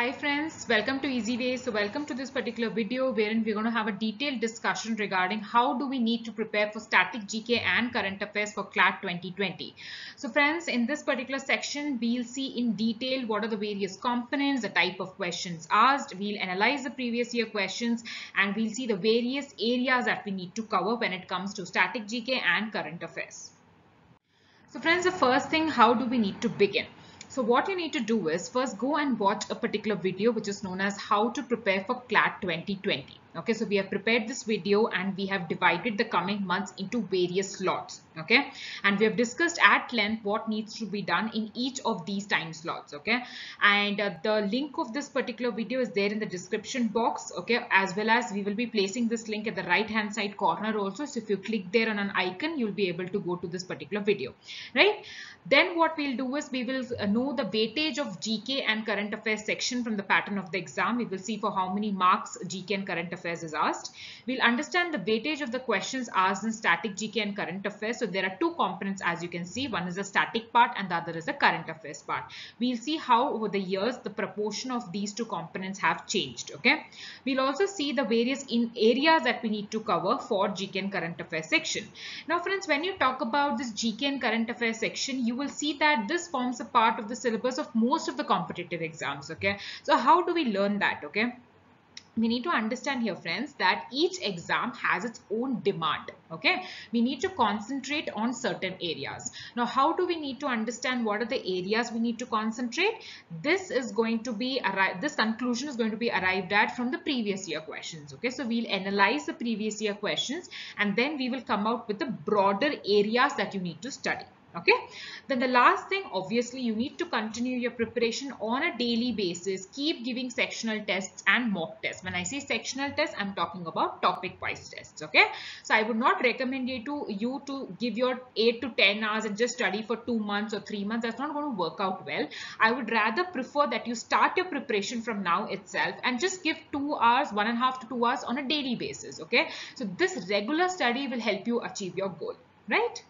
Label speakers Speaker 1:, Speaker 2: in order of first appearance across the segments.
Speaker 1: Hi friends, welcome to Easy Ways. So welcome to this particular video wherein we're going to have a detailed discussion regarding how do we need to prepare for static GK and current affairs for CLAT 2020. So friends, in this particular section, we'll see in detail what are the various components, the type of questions asked. We'll analyze the previous year questions and we'll see the various areas that we need to cover when it comes to static GK and current affairs. So friends, the first thing, how do we need to begin? So what you need to do is first go and watch a particular video which is known as how to prepare for CLAT 2020 okay so we have prepared this video and we have divided the coming months into various slots. Okay and we have discussed at length what needs to be done in each of these time slots. Okay and uh, the link of this particular video is there in the description box. Okay as well as we will be placing this link at the right hand side corner also. So if you click there on an icon you'll be able to go to this particular video. Right? Then what we'll do is we will uh, know the weightage of GK and current affairs section from the pattern of the exam. We will see for how many marks GK and current affairs affairs is asked. We'll understand the weightage of the questions asked in static GK and current affairs. So there are two components as you can see. One is the static part and the other is the current affairs part. We'll see how over the years the proportion of these two components have changed. Okay. We'll also see the various in areas that we need to cover for GK and current affairs section. Now friends, when you talk about this GK and current affairs section, you will see that this forms a part of the syllabus of most of the competitive exams. Okay. So how do we learn that? Okay we need to understand here friends that each exam has its own demand okay? We need to concentrate on certain areas. Now how do we need to understand what are the areas we need to concentrate? This is going to be this conclusion is going to be arrived at from the previous year questions okay? So we'll analyze the previous year questions and then we will come out with the broader areas that you need to study okay? Then the last thing obviously you need to continue your preparation on a daily basis. Keep giving sectional tests and mock tests. When i say sectional tests i'm talking about topic wise tests okay? So i would not recommend you to you to give your 8 to 10 hours and just study for 2 months or 3 months. That's not going to work out well. I would rather prefer that you start your preparation from now itself and just give 2 hours one and a half to 2 hours on a daily basis okay? So this regular study will help you achieve your goal right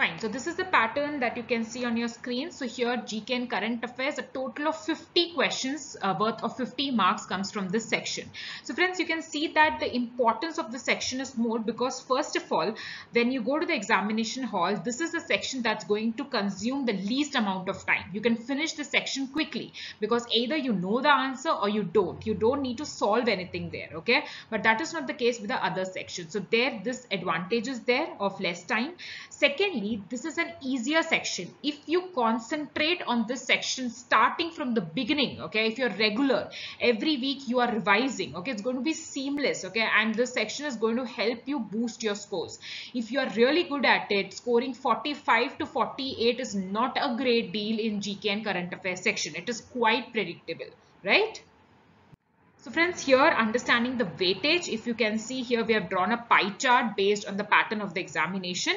Speaker 1: Fine. So this is the pattern that you can see on your screen. So here GK and current affairs, a total of 50 questions uh, worth of 50 marks comes from this section. So friends, you can see that the importance of the section is more because first of all, when you go to the examination hall, this is the section that's going to consume the least amount of time. You can finish the section quickly because either you know the answer or you don't. You don't need to solve anything there. Okay. But that is not the case with the other section. So there, this advantage is there of less time. Secondly, this is an easier section. If you concentrate on this section starting from the beginning okay if you're regular every week you are revising okay it's going to be seamless okay and this section is going to help you boost your scores. If you are really good at it scoring 45 to 48 is not a great deal in gk and current affairs section. It is quite predictable right? So friends here understanding the weightage if you can see here we have drawn a pie chart based on the pattern of the examination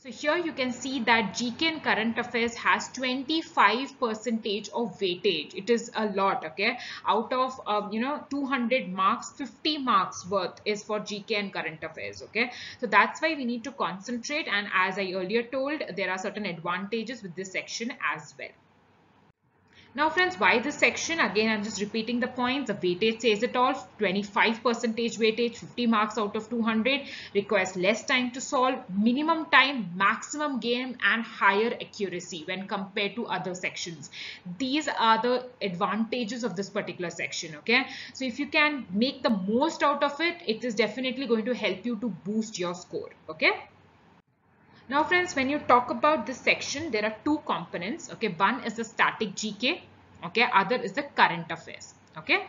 Speaker 1: so here you can see that GK and current affairs has 25 percentage of weightage. It is a lot, okay? Out of, um, you know, 200 marks, 50 marks worth is for GK and current affairs, okay? So that's why we need to concentrate and as I earlier told, there are certain advantages with this section as well. Now friends, why this section? Again, I'm just repeating the points. The weightage says it all. 25 percentage weightage, 50 marks out of 200. Requires less time to solve, minimum time, maximum gain and higher accuracy when compared to other sections. These are the advantages of this particular section, okay? So if you can make the most out of it, it is definitely going to help you to boost your score, okay? Now friends, when you talk about this section, there are two components. Okay, one is the static GK. Okay, other is the current affairs. Okay.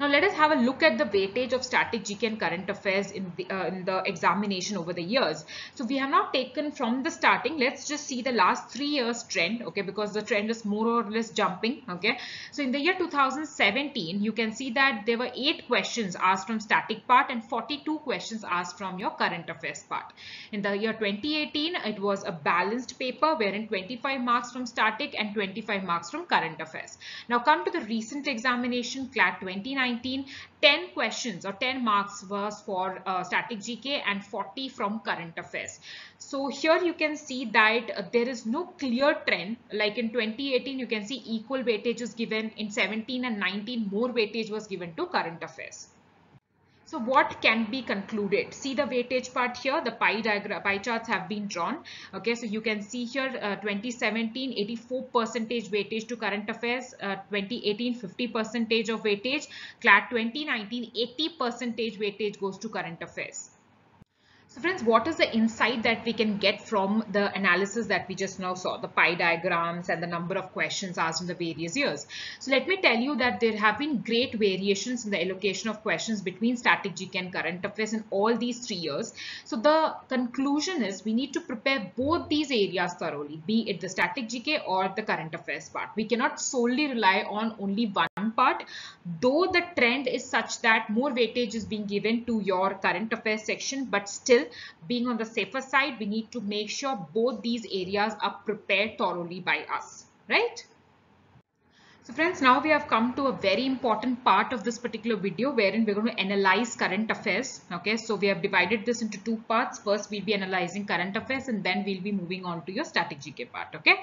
Speaker 1: Now let us have a look at the weightage of static GK and current affairs in the, uh, in the examination over the years. So we have now taken from the starting, let's just see the last three years trend, okay, because the trend is more or less jumping, okay. So in the year 2017, you can see that there were eight questions asked from static part and 42 questions asked from your current affairs part. In the year 2018, it was a balanced paper wherein 25 marks from static and 25 marks from current affairs. Now come to the recent examination, CLAT 2019 2019, 10 questions or 10 marks was for uh, static GK and 40 from current affairs. So here you can see that uh, there is no clear trend like in 2018 you can see equal weightage is given in 17 and 19 more weightage was given to current affairs. So what can be concluded? See the weightage part here, the pie diagram, pie charts have been drawn. Okay, so you can see here uh, 2017, 84 percentage weightage to current affairs, uh, 2018, 50 percentage of weightage, CLAT 2019, 80 percentage weightage goes to current affairs. So friends, what is the insight that we can get from the analysis that we just now saw, the pie diagrams and the number of questions asked in the various years? So let me tell you that there have been great variations in the allocation of questions between static GK and current affairs in all these three years. So the conclusion is we need to prepare both these areas thoroughly, be it the static GK or the current affairs part. We cannot solely rely on only one part, though the trend is such that more weightage is being given to your current affairs section, but still being on the safer side, we need to make sure both these areas are prepared thoroughly by us, right? So friends, now we have come to a very important part of this particular video wherein we're going to analyze current affairs. Okay, so we have divided this into two parts. First, we'll be analyzing current affairs and then we'll be moving on to your static GK part. Okay,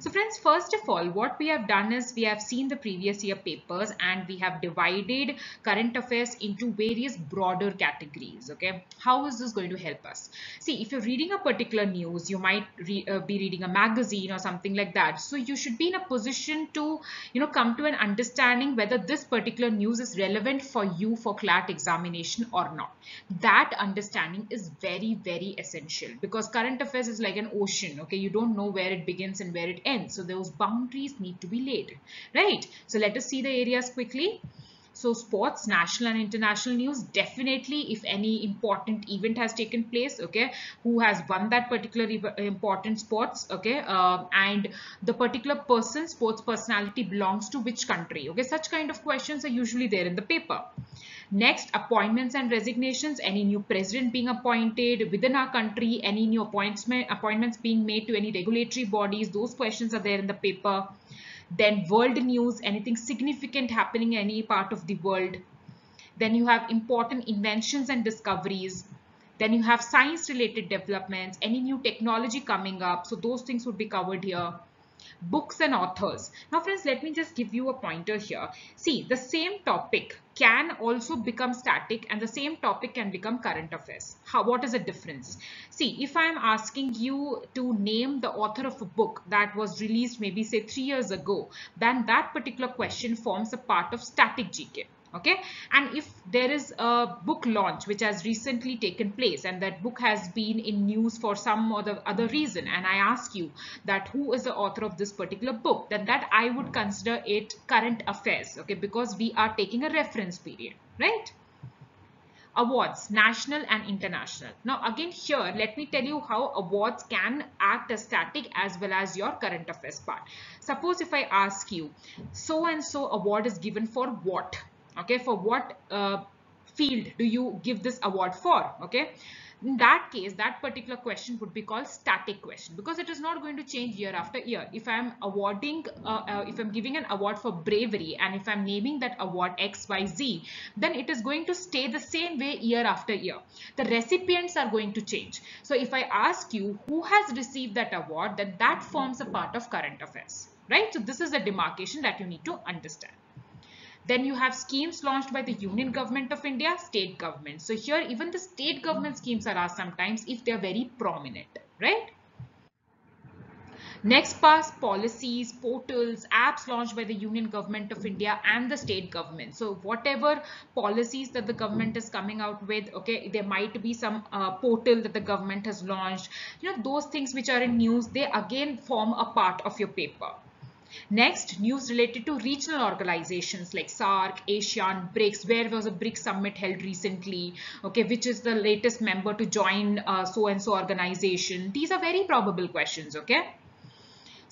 Speaker 1: so friends, first of all, what we have done is we have seen the previous year papers and we have divided current affairs into various broader categories. Okay, how is this going to help us? See, if you're reading a particular news, you might re uh, be reading a magazine or something like that. So you should be in a position to, you know, know come to an understanding whether this particular news is relevant for you for CLAT examination or not. That understanding is very very essential because current affairs is like an ocean okay you don't know where it begins and where it ends so those boundaries need to be laid right. So let us see the areas quickly. So sports, national and international news, definitely if any important event has taken place, okay, who has won that particular important sports, okay, uh, and the particular person, sports personality belongs to which country, okay, such kind of questions are usually there in the paper. Next, appointments and resignations, any new president being appointed within our country, any new appointments being made to any regulatory bodies, those questions are there in the paper then world news, anything significant happening in any part of the world. Then you have important inventions and discoveries. Then you have science related developments, any new technology coming up. So those things would be covered here books and authors. Now friends, let me just give you a pointer here. See, the same topic can also become static and the same topic can become current affairs. How, what is the difference? See, if I am asking you to name the author of a book that was released maybe say three years ago, then that particular question forms a part of static GK okay? And if there is a book launch which has recently taken place and that book has been in news for some other other reason and i ask you that who is the author of this particular book then that i would consider it current affairs okay? Because we are taking a reference period right? Awards national and international. Now again here let me tell you how awards can act as static as well as your current affairs part. Suppose if i ask you so and so award is given for what okay for what uh, field do you give this award for? Okay in that case that particular question would be called static question because it is not going to change year after year. If i'm awarding uh, uh, if i'm giving an award for bravery and if i'm naming that award xyz then it is going to stay the same way year after year. The recipients are going to change. So if i ask you who has received that award then that forms a part of current affairs right? So this is a demarcation that you need to understand then you have schemes launched by the Union Government of India, state government. So here even the state government schemes are asked sometimes if they are very prominent, right? Next pass policies, portals, apps launched by the Union Government of India and the state government. So whatever policies that the government is coming out with, okay, there might be some uh, portal that the government has launched. You know, those things which are in news, they again form a part of your paper. Next, news related to regional organizations like SAARC, ASEAN, BRICS. Where was a BRICS summit held recently? Okay, which is the latest member to join uh, so and so organization? These are very probable questions. Okay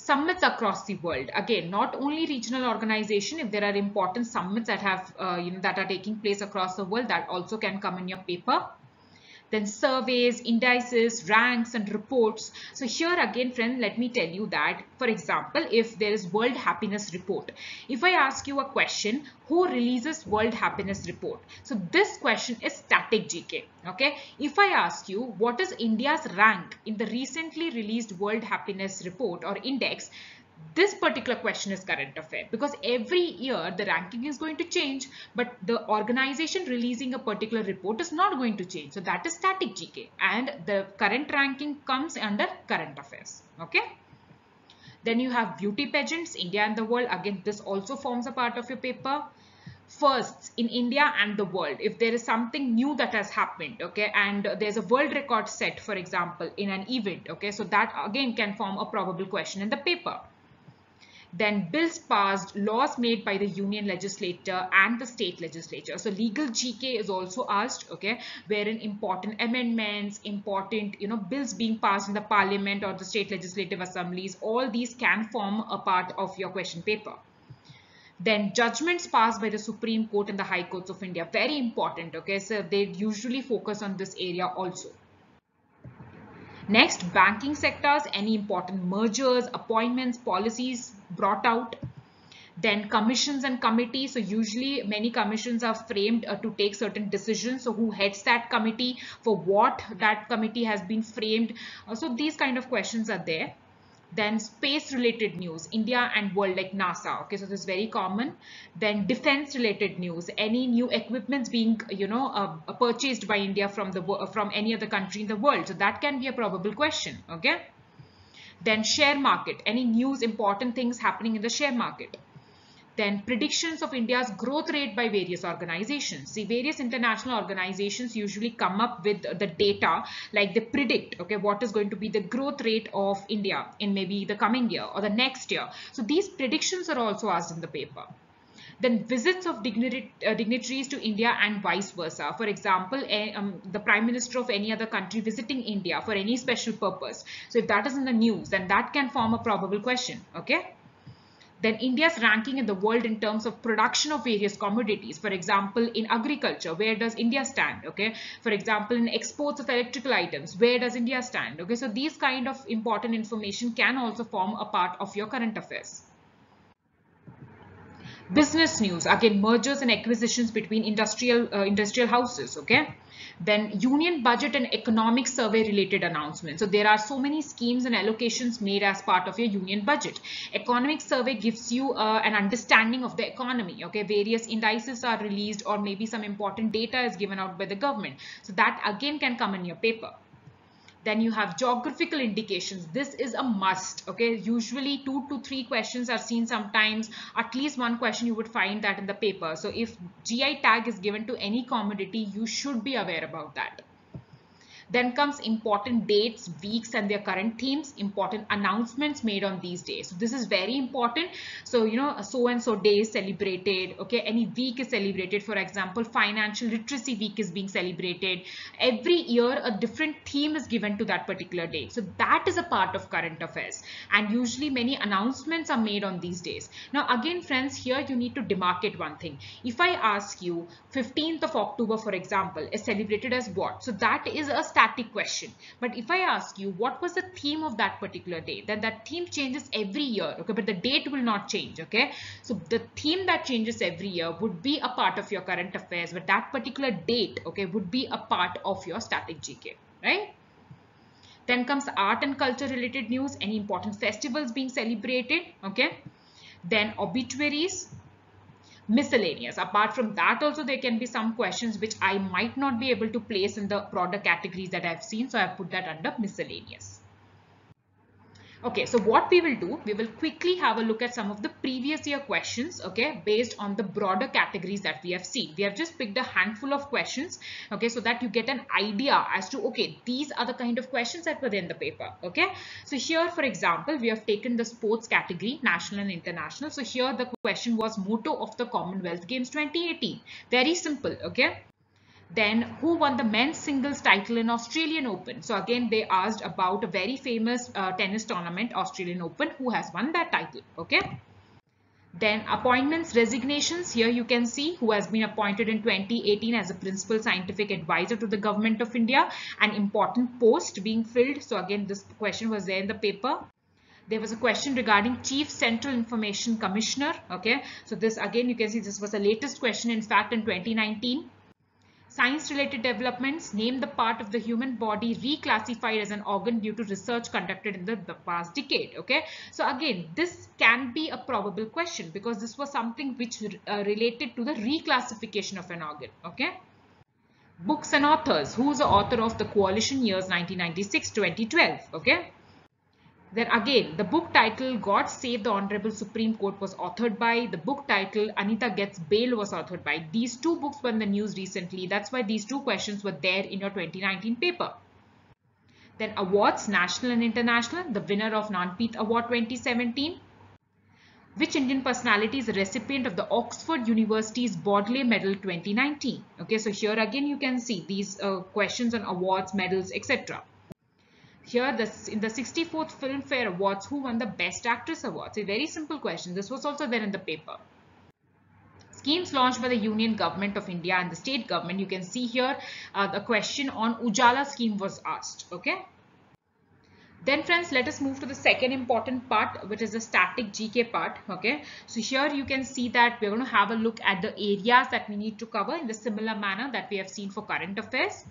Speaker 1: summits across the world again not only regional organization if there are important summits that have uh, you know that are taking place across the world that also can come in your paper then surveys, indices, ranks and reports. So here again friend let me tell you that for example if there is World Happiness Report. If I ask you a question who releases World Happiness Report? So this question is static GK. Okay. If I ask you what is India's rank in the recently released World Happiness Report or index this particular question is current affair. Because every year the ranking is going to change but the organization releasing a particular report is not going to change. So that is static gk and the current ranking comes under current affairs. Okay? Then you have beauty pageants india and the world. Again this also forms a part of your paper. Firsts in India and the world. If there is something new that has happened, okay, and there's a world record set, for example, in an event, okay, so that again can form a probable question in the paper. Then bills passed, laws made by the union legislature and the state legislature. So legal GK is also asked, okay, wherein important amendments, important, you know, bills being passed in the parliament or the state legislative assemblies, all these can form a part of your question paper. Then judgments passed by the Supreme Court and the High Courts of India, very important, okay, so they usually focus on this area also. Next, banking sectors, any important mergers, appointments, policies brought out. Then commissions and committees. So usually many commissions are framed uh, to take certain decisions. So who heads that committee, for what that committee has been framed. Uh, so these kind of questions are there then space related news india and world like nasa okay so this is very common then defense related news any new equipments being you know uh, purchased by india from the from any other country in the world so that can be a probable question okay then share market any news important things happening in the share market then predictions of India's growth rate by various organizations. See, various international organizations usually come up with the data like they predict, okay, what is going to be the growth rate of India in maybe the coming year or the next year. So these predictions are also asked in the paper then visits of uh, dignitaries to India and vice versa. For example, a, um, the Prime Minister of any other country visiting India for any special purpose. So if that is in the news, then that can form a probable question. Okay. Then India's ranking in the world in terms of production of various commodities. For example, in agriculture, where does India stand? Okay. For example, in exports of electrical items, where does India stand? Okay. So these kind of important information can also form a part of your current affairs. Business news, again, mergers and acquisitions between industrial uh, industrial houses. Okay then union budget and economic survey related announcements. So there are so many schemes and allocations made as part of your union budget. Economic survey gives you uh, an understanding of the economy. Okay, various indices are released or maybe some important data is given out by the government. So that again can come in your paper. Then you have geographical indications. This is a must. Okay, usually two to three questions are seen sometimes. At least one question you would find that in the paper. So if GI tag is given to any commodity, you should be aware about that. Then comes important dates, weeks and their current themes, important announcements made on these days. So this is very important. So, you know, so and so day is celebrated. Okay, any week is celebrated. For example, financial literacy week is being celebrated. Every year a different theme is given to that particular day. So that is a part of current affairs. And usually many announcements are made on these days. Now again friends, here you need to demarcate one thing. If I ask you 15th of October, for example, is celebrated as what? So that is a static question. But if I ask you what was the theme of that particular day, then that theme changes every year, okay? But the date will not change, okay? So the theme that changes every year would be a part of your current affairs, but that particular date, okay, would be a part of your static GK, right? Then comes art and culture related news, any important festivals being celebrated, okay? Then obituaries, miscellaneous. Apart from that also there can be some questions which I might not be able to place in the product categories that I've seen. So I've put that under miscellaneous. Okay, so what we will do, we will quickly have a look at some of the previous year questions, okay, based on the broader categories that we have seen. We have just picked a handful of questions, okay, so that you get an idea as to, okay, these are the kind of questions that were in the paper, okay. So here, for example, we have taken the sports category, national and international. So here the question was motto of the Commonwealth Games 2018. Very simple, okay. Then who won the men's singles title in Australian Open? So again, they asked about a very famous uh, tennis tournament, Australian Open, who has won that title. Okay. Then appointments, resignations. Here you can see who has been appointed in 2018 as a principal scientific advisor to the government of India. An important post being filled. So again, this question was there in the paper. There was a question regarding Chief Central Information Commissioner. Okay, so this again you can see this was the latest question in fact in 2019 science related developments name the part of the human body reclassified as an organ due to research conducted in the, the past decade okay? So again this can be a probable question because this was something which uh, related to the reclassification of an organ okay? Books and authors. Who's the author of the coalition years 1996 2012 okay then again, the book title God Save the Honorable Supreme Court was authored by. The book title Anita Gets Bail was authored by. These two books were in the news recently. That's why these two questions were there in your 2019 paper. Then awards, national and international. The winner of Jnanpith Award 2017. Which Indian personality is the recipient of the Oxford University's Bodley Medal 2019? Okay, so here again you can see these uh, questions on awards, medals, etc. Here, this in the 64th Filmfare Awards, who won the Best Actress Awards? A very simple question. This was also there in the paper. Schemes launched by the Union Government of India and the state government. You can see here uh, the question on Ujala scheme was asked. Okay. Then friends, let us move to the second important part, which is the static GK part. Okay. So here you can see that we're going to have a look at the areas that we need to cover in the similar manner that we have seen for current affairs.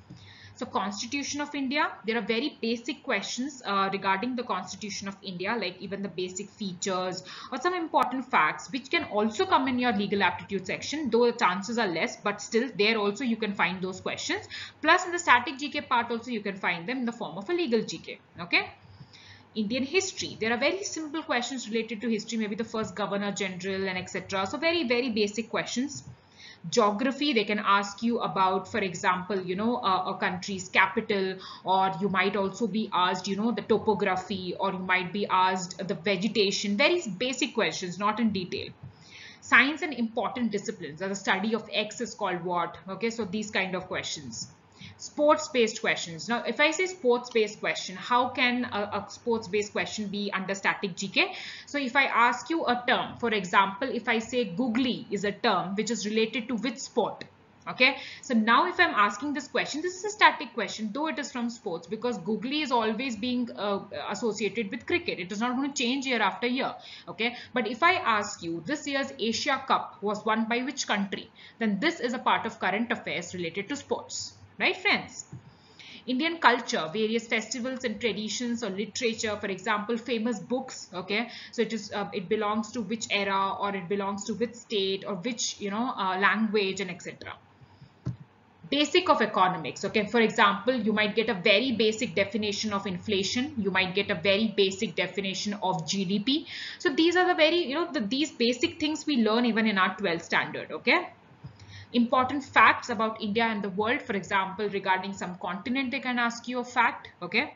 Speaker 1: So Constitution of India, there are very basic questions uh, regarding the Constitution of India, like even the basic features or some important facts, which can also come in your legal aptitude section, though the chances are less, but still there also you can find those questions. Plus in the static GK part also you can find them in the form of a legal GK. Okay. Indian history. There are very simple questions related to history, maybe the first governor general and etc. So very, very basic questions geography they can ask you about for example you know a country's capital or you might also be asked you know the topography or you might be asked the vegetation. Very basic questions not in detail. Science and important disciplines the study of x is called what? Okay so these kind of questions sports based questions. Now if i say sports based question how can a, a sports based question be under static gk so if i ask you a term for example if i say googly is a term which is related to which sport okay? So now if i'm asking this question this is a static question though it is from sports because googly is always being uh, associated with cricket. It is not going to change year after year okay? But if i ask you this year's asia cup was won by which country? Then this is a part of current affairs related to sports right friends? Indian culture, various festivals and traditions or literature, for example, famous books, okay, so it is, uh, it belongs to which era or it belongs to which state or which, you know, uh, language and etc. Basic of economics, okay, for example, you might get a very basic definition of inflation, you might get a very basic definition of GDP. So these are the very, you know, the, these basic things we learn even in our 12th standard, okay important facts about India and the world. For example, regarding some continent, they can ask you a fact. Okay.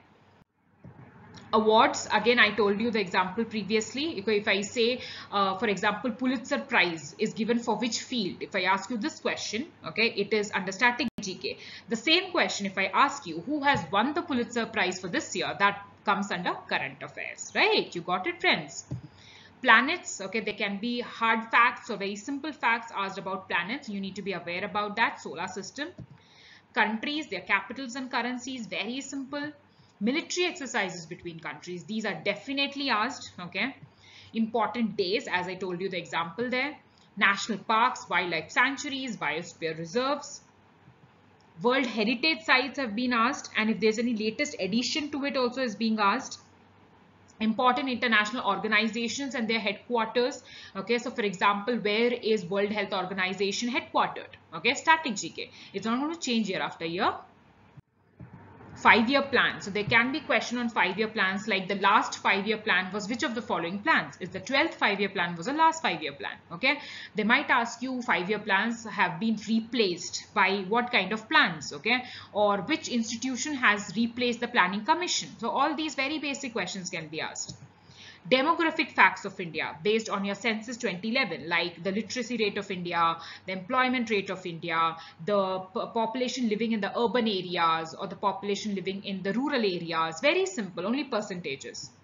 Speaker 1: Awards, again, I told you the example previously. If, I say, uh, for example, Pulitzer Prize is given for which field? If I ask you this question, okay, it is under static GK. The same question, if I ask you who has won the Pulitzer Prize for this year, that comes under current affairs, right? You got it, friends? Planets okay they can be hard facts or very simple facts asked about planets. You need to be aware about that solar system. Countries their capitals and currencies very simple. Military exercises between countries these are definitely asked okay. Important days as i told you the example there. National parks wildlife sanctuaries biosphere reserves. World heritage sites have been asked and if there's any latest addition to it also is being asked important international organizations and their headquarters okay? So for example where is world health organization headquartered? Okay static gk it's not going to change year after year five-year plan. So there can be question on five-year plans like the last five-year plan was which of the following plans? Is the 12th five-year plan was the last five-year plan? Okay. They might ask you five-year plans have been replaced by what kind of plans? Okay. Or which institution has replaced the planning commission? So all these very basic questions can be asked demographic facts of India based on your census 2011 like the literacy rate of India, the employment rate of India, the population living in the urban areas or the population living in the rural areas. Very simple, only percentages.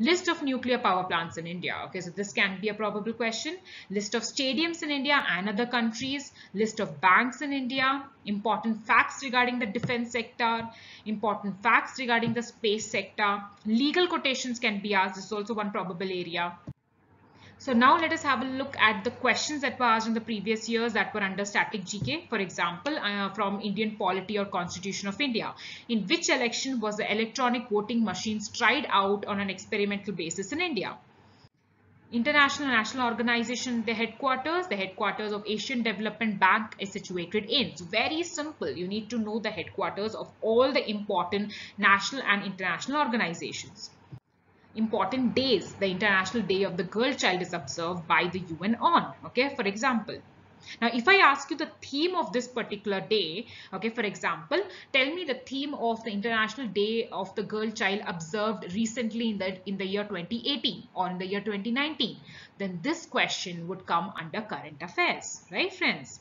Speaker 1: List of nuclear power plants in India. Okay, so this can be a probable question. List of stadiums in India and other countries. List of banks in India. Important facts regarding the defense sector. Important facts regarding the space sector. Legal quotations can be asked. This is also one probable area. So now let us have a look at the questions that were asked in the previous years that were under static GK. For example, uh, from Indian Polity or Constitution of India. In which election was the electronic voting machines tried out on an experimental basis in India? International National Organization, the headquarters, the headquarters of Asian Development Bank is situated in. It's very simple. You need to know the headquarters of all the important national and international organizations important days the international day of the girl child is observed by the UN on okay for example. Now if I ask you the theme of this particular day okay for example tell me the theme of the international day of the girl child observed recently in the in the year 2018 or in the year 2019 then this question would come under current affairs right friends?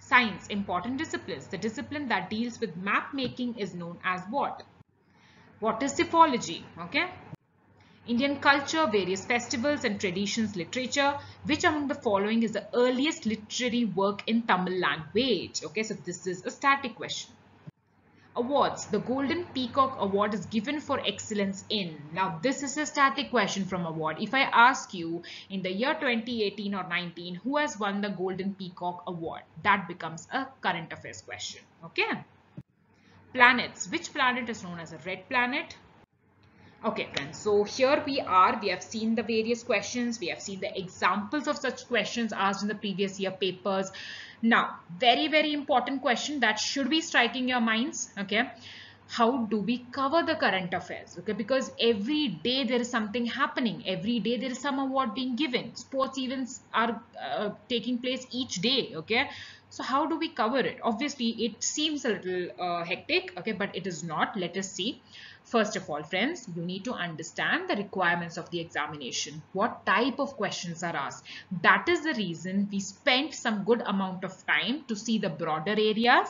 Speaker 1: Science important disciplines the discipline that deals with map making is known as what? What is typology okay Indian culture, various festivals and traditions, literature. Which among the following is the earliest literary work in Tamil language? Okay, so this is a static question. Awards. The Golden Peacock Award is given for excellence in. Now, this is a static question from award. If I ask you in the year 2018 or 19, who has won the Golden Peacock Award? That becomes a current affairs question. Okay. Planets. Which planet is known as a red planet? Okay friends, so here we are, we have seen the various questions, we have seen the examples of such questions asked in the previous year papers. Now, very very important question that should be striking your minds, okay. How do we cover the current affairs? Okay, because every day there is something happening. Every day there is some award being given. Sports events are uh, taking place each day. Okay, so how do we cover it? Obviously, it seems a little uh, hectic, okay, but it is not. Let us see. First of all, friends, you need to understand the requirements of the examination. What type of questions are asked? That is the reason we spent some good amount of time to see the broader areas.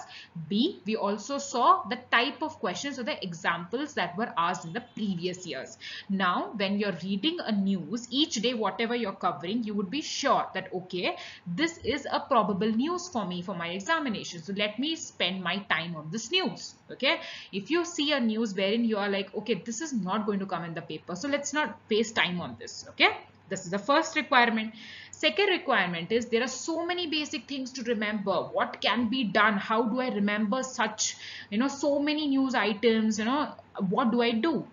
Speaker 1: B, we also saw the type of questions or the examples that were asked in the previous years. Now, when you're reading a news, each day, whatever you're covering, you would be sure that, okay, this is a probable news for me for my examination. So let me spend my time on this news. Okay. If you see a news wherein you are like, okay, this is not going to come in the paper. So let's not waste time on this. Okay. This is the first requirement. Second requirement is there are so many basic things to remember. What can be done? How do I remember such, you know, so many news items, you know, what do I do?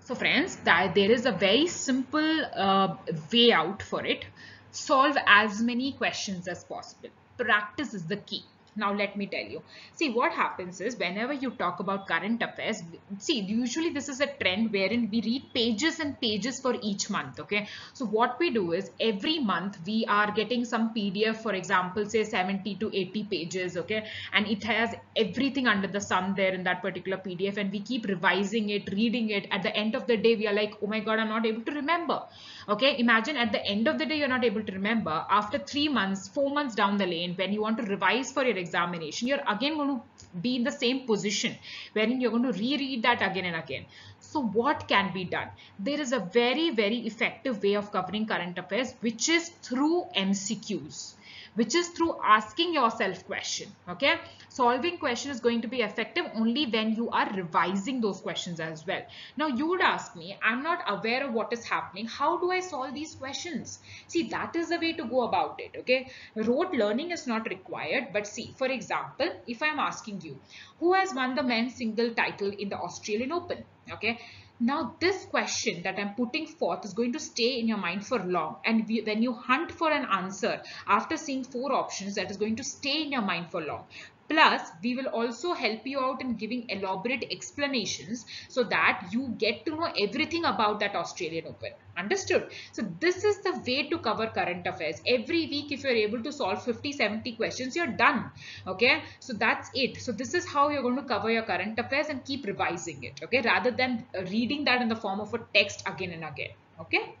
Speaker 1: So friends, there is a very simple uh, way out for it. Solve as many questions as possible. Practice is the key. Now let me tell you. See what happens is whenever you talk about current affairs, see usually this is a trend wherein we read pages and pages for each month. Okay. So what we do is every month we are getting some PDF for example say 70 to 80 pages. Okay. And it has everything under the sun there in that particular PDF and we keep revising it, reading it. At the end of the day we are like oh my god I'm not able to remember. Okay. Imagine at the end of the day you're not able to remember. After three months, four months down the lane when you want to revise for your examination, you're again going to be in the same position wherein you're going to reread that again and again. So what can be done? There is a very, very effective way of covering current affairs, which is through MCQs which is through asking yourself question okay? Solving question is going to be effective only when you are revising those questions as well. Now you would ask me i'm not aware of what is happening. How do i solve these questions? See that is the way to go about it okay? Rote learning is not required but see for example if i'm asking you who has won the men's single title in the australian open okay now this question that I'm putting forth is going to stay in your mind for long and when you hunt for an answer after seeing four options that is going to stay in your mind for long. Plus, we will also help you out in giving elaborate explanations so that you get to know everything about that Australian Open. Understood? So, this is the way to cover current affairs. Every week, if you're able to solve 50, 70 questions, you're done. Okay? So, that's it. So, this is how you're going to cover your current affairs and keep revising it. Okay? Rather than reading that in the form of a text again and again. Okay?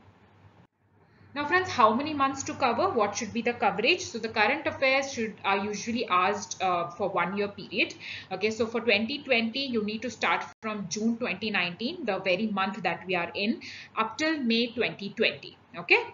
Speaker 1: Now friends, how many months to cover? What should be the coverage? So the current affairs should are usually asked uh, for one year period. Okay, so for 2020, you need to start from June 2019, the very month that we are in, up till May 2020. Okay.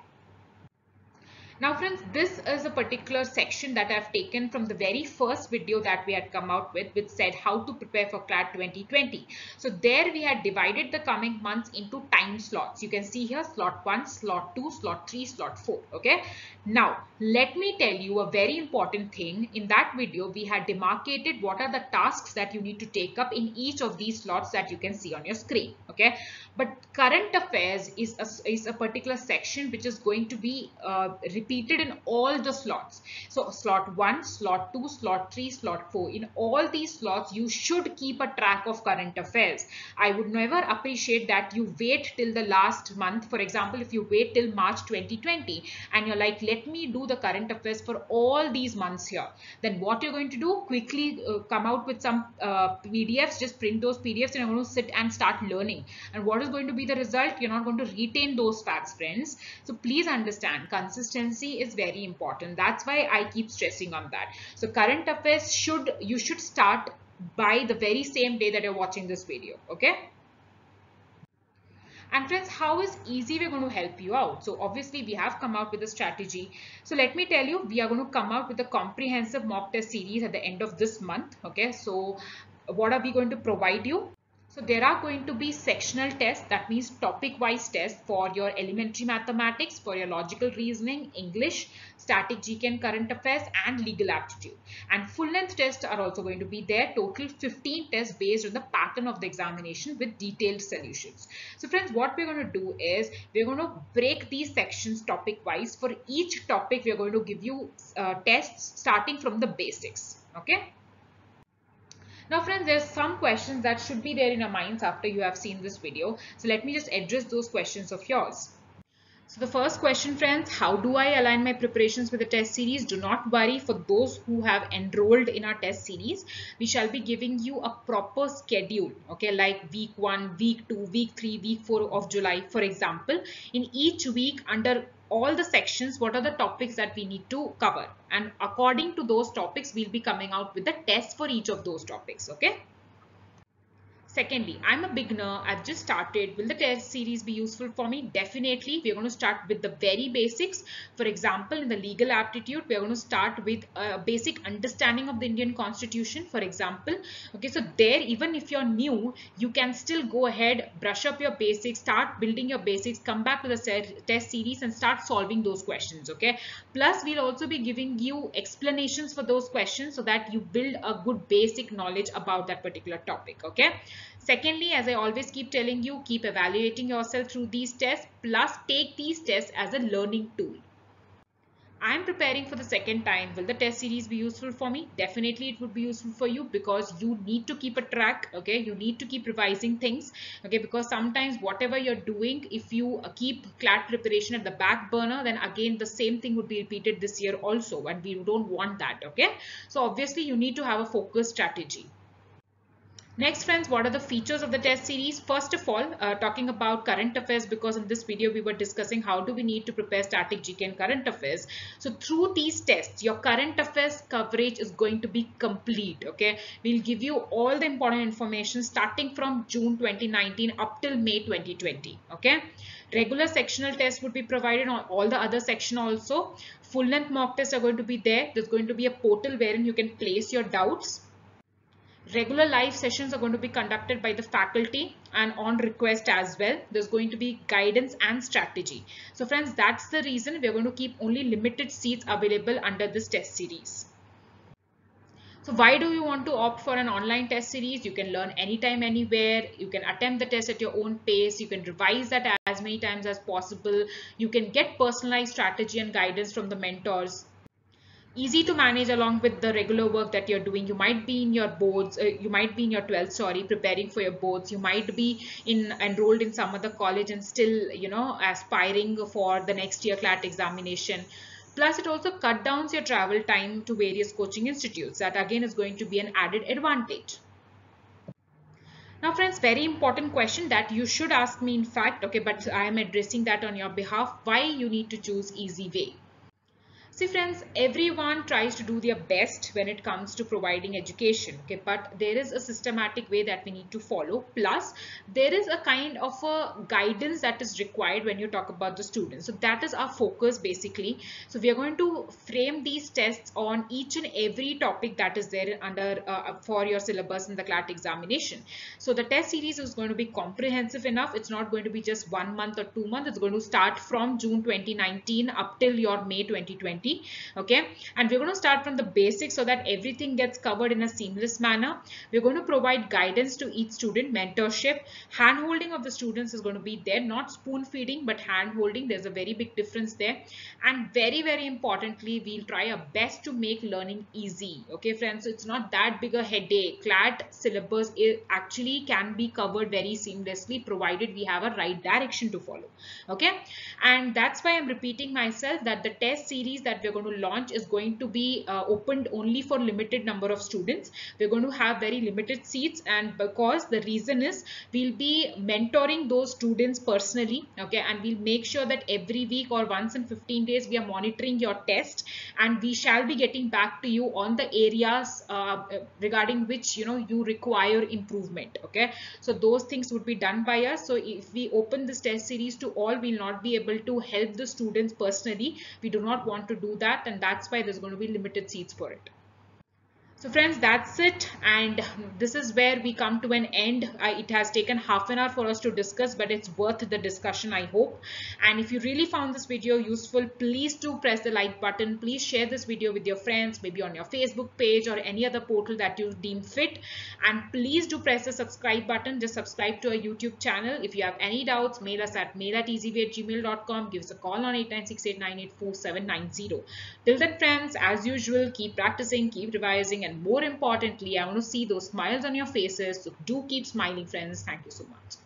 Speaker 1: Now friends, this is a particular section that I've taken from the very first video that we had come out with which said how to prepare for CLAT 2020. So there we had divided the coming months into time slots. You can see here slot 1, slot 2, slot 3, slot 4. Okay. Now let me tell you a very important thing. In that video we had demarcated what are the tasks that you need to take up in each of these slots that you can see on your screen. Okay. But current affairs is a, is a particular section which is going to be uh, in all the slots. So slot 1, slot 2, slot 3, slot 4. In all these slots, you should keep a track of current affairs. I would never appreciate that you wait till the last month. For example, if you wait till March 2020 and you're like, let me do the current affairs for all these months here. Then what you're going to do, quickly uh, come out with some uh, PDFs, just print those PDFs and you're going to sit and start learning. And what is going to be the result? You're not going to retain those facts, friends. So please understand, consistency consistency is very important. That's why I keep stressing on that. So current affairs should, you should start by the very same day that you're watching this video. Okay. And friends, how is EasyWay going to help you out? So obviously we have come out with a strategy. So let me tell you, we are going to come out with a comprehensive mock test series at the end of this month. Okay. So what are we going to provide you? So there are going to be sectional tests, that means topic-wise tests for your elementary mathematics, for your logical reasoning, English, static GK and current affairs and legal aptitude. And full-length tests are also going to be there, total 15 tests based on the pattern of the examination with detailed solutions. So friends, what we're going to do is we're going to break these sections topic-wise. For each topic, we're going to give you uh, tests starting from the basics. Okay. Now friends, there's some questions that should be there in your minds after you have seen this video. So let me just address those questions of yours. So the first question friends, how do I align my preparations with the test series? Do not worry for those who have enrolled in our test series. We shall be giving you a proper schedule, okay, like week 1, week 2, week 3, week 4 of July, for example. In each week under all the sections, what are the topics that we need to cover. And according to those topics, we'll be coming out with the test for each of those topics. Okay. Secondly, I'm a beginner. I've just started. Will the test series be useful for me? Definitely. We're going to start with the very basics. For example, in the legal aptitude, we're going to start with a basic understanding of the Indian constitution, for example. Okay, so there, even if you're new, you can still go ahead, brush up your basics, start building your basics, come back to the test series and start solving those questions. Okay. Plus, we'll also be giving you explanations for those questions so that you build a good basic knowledge about that particular topic. Okay. Secondly, as I always keep telling you, keep evaluating yourself through these tests plus take these tests as a learning tool. I am preparing for the second time. Will the test series be useful for me? Definitely it would be useful for you because you need to keep a track. Okay, you need to keep revising things. Okay, because sometimes whatever you're doing, if you uh, keep CLAT preparation at the back burner, then again the same thing would be repeated this year also and we don't want that. Okay, so obviously you need to have a focus strategy. Next friends, what are the features of the test series? First of all, uh, talking about current affairs because in this video we were discussing how do we need to prepare static GK and current affairs. So through these tests, your current affairs coverage is going to be complete. Okay, we'll give you all the important information starting from June 2019 up till May 2020. Okay, regular sectional tests would be provided on all the other section also. Full length mock tests are going to be there. There's going to be a portal wherein you can place your doubts Regular live sessions are going to be conducted by the faculty and on request as well. There's going to be guidance and strategy. So friends, that's the reason we're going to keep only limited seats available under this test series. So why do you want to opt for an online test series? You can learn anytime, anywhere. You can attempt the test at your own pace. You can revise that as many times as possible. You can get personalized strategy and guidance from the mentors easy to manage along with the regular work that you're doing. You might be in your boards uh, you might be in your 12th sorry preparing for your boards. You might be in enrolled in some other college and still you know aspiring for the next year CLAT examination. Plus it also cut down your travel time to various coaching institutes. That again is going to be an added advantage. Now friends, very important question that you should ask me in fact, okay, but I am addressing that on your behalf, why you need to choose easy way. See friends, everyone tries to do their best when it comes to providing education, okay, but there is a systematic way that we need to follow. Plus, there is a kind of a guidance that is required when you talk about the students. So that is our focus basically. So we are going to frame these tests on each and every topic that is there under uh, for your syllabus in the CLAT examination. So the test series is going to be comprehensive enough. It's not going to be just one month or two months. It's going to start from June 2019 up till your May 2020 okay? And we're going to start from the basics so that everything gets covered in a seamless manner. We're going to provide guidance to each student mentorship. Hand holding of the students is going to be there not spoon feeding but hand holding there's a very big difference there. And very very importantly we'll try our best to make learning easy okay friends? So it's not that big a headache. Clat syllabus actually can be covered very seamlessly provided we have a right direction to follow okay? And that's why i'm repeating myself that the test series that we're going to launch is going to be uh, opened only for limited number of students. We're going to have very limited seats and because the reason is we'll be mentoring those students personally okay and we'll make sure that every week or once in 15 days we are monitoring your test and we shall be getting back to you on the areas uh, regarding which you know you require improvement okay. So those things would be done by us. So if we open this test series to all we'll not be able to help the students personally. We do not want to do that and that's why there's going to be limited seats for it. So friends, that's it. And this is where we come to an end. It has taken half an hour for us to discuss, but it's worth the discussion, I hope. And if you really found this video useful, please do press the like button. Please share this video with your friends, maybe on your Facebook page or any other portal that you deem fit. And please do press the subscribe button. Just subscribe to our YouTube channel. If you have any doubts, mail us at mail at. Give us a call on 8968984790. Till then, friends, as usual, keep practicing, keep revising, and more importantly, I want to see those smiles on your faces. So do keep smiling, friends. Thank you so much.